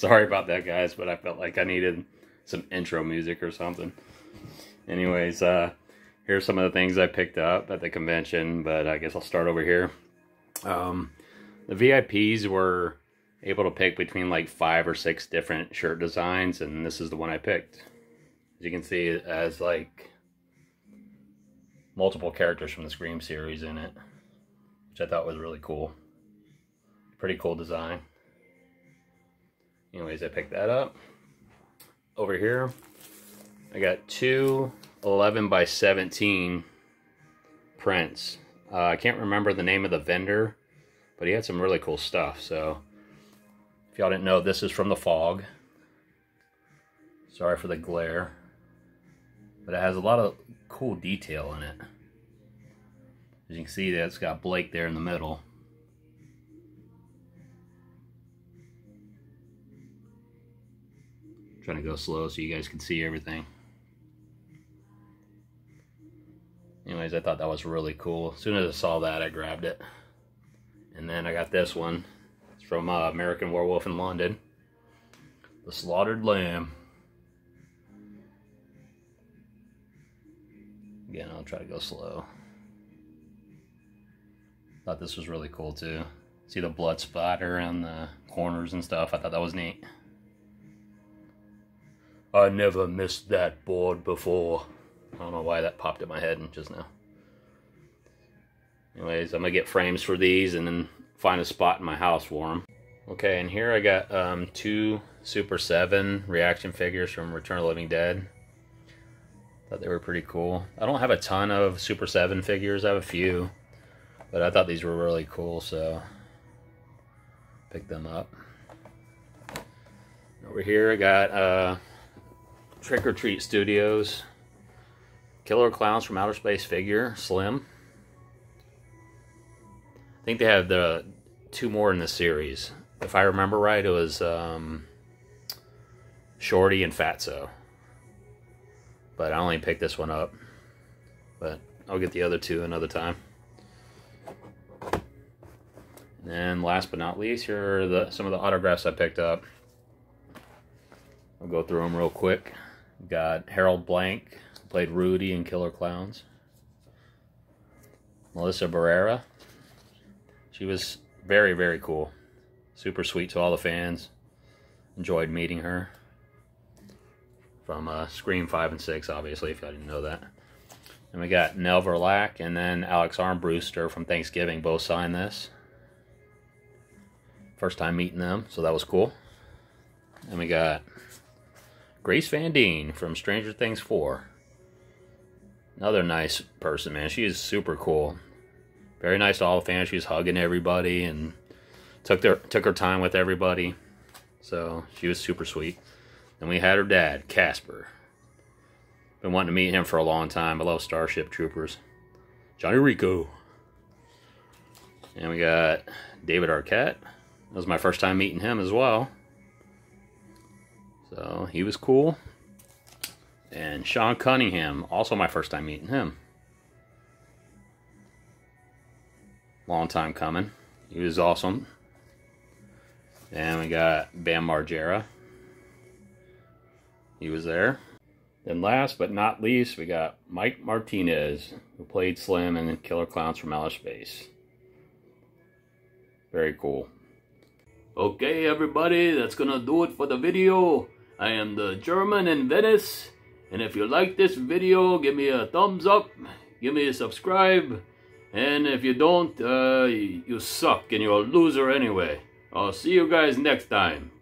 Sorry about that, guys, but I felt like I needed some intro music or something. Anyways, uh, here's some of the things I picked up at the convention, but I guess I'll start over here. Um, the VIPs were able to pick between like five or six different shirt designs, and this is the one I picked. As you can see, it has like multiple characters from the Scream series in it, which I thought was really cool. Pretty cool design. Anyways, I picked that up. Over here, I got two 11 by 17 prints. Uh, I can't remember the name of the vendor, but he had some really cool stuff. So, if y'all didn't know, this is from the fog. Sorry for the glare. But it has a lot of cool detail in it. As you can see, that it's got Blake there in the middle. To go slow so you guys can see everything. Anyways, I thought that was really cool. As soon as I saw that, I grabbed it. And then I got this one. It's from uh, American Werewolf in London. The Slaughtered Lamb. Again, I'll try to go slow. Thought this was really cool too. See the blood splatter around the corners and stuff. I thought that was neat. I never missed that board before. I don't know why that popped in my head just now. Anyways, I'm going to get frames for these and then find a spot in my house for them. Okay, and here I got um, two Super 7 reaction figures from Return of the Living Dead. Thought they were pretty cool. I don't have a ton of Super 7 figures. I have a few. But I thought these were really cool, so picked them up. Over here I got... Uh, Trick or Treat Studios. Killer Klowns from Outer Space figure, Slim. I think they have the two more in the series. If I remember right, it was um, Shorty and Fatso. But I only picked this one up. But I'll get the other two another time. And last but not least, here are the, some of the autographs I picked up. I'll go through them real quick. Got Harold Blank, played Rudy in Killer Klowns. Melissa Barrera. She was very, very cool. Super sweet to all the fans. Enjoyed meeting her. From uh, Scream 5 and 6, obviously, if I didn't know that. And we got Nell Verlaque and then Alex Armbruster from Thanksgiving both signed this. First time meeting them, so that was cool. And we got Grace Van Dien from Stranger Things 4. Another nice person, man. She is super cool. Very nice to all the fans. She was hugging everybody and took their took her time with everybody. So she was super sweet. And we had her dad, Casper. Been wanting to meet him for a long time. I love Starship Troopers. Johnny Rico. And we got David Arquette. That was my first time meeting him as well. So he was cool. And Sean Cunningham, also my first time meeting him. Long time coming. He was awesome. And we got Bam Margera. He was there. Then last but not least, we got Mike Martinez, who played Slim in Killer Klowns from Outer Space. Very cool. Okay, everybody, that's gonna do it for the video. I am the German in Venice. And if you like this video, give me a thumbs up. Give me a subscribe. And if you don't, uh, you suck and you're a loser anyway. I'll see you guys next time.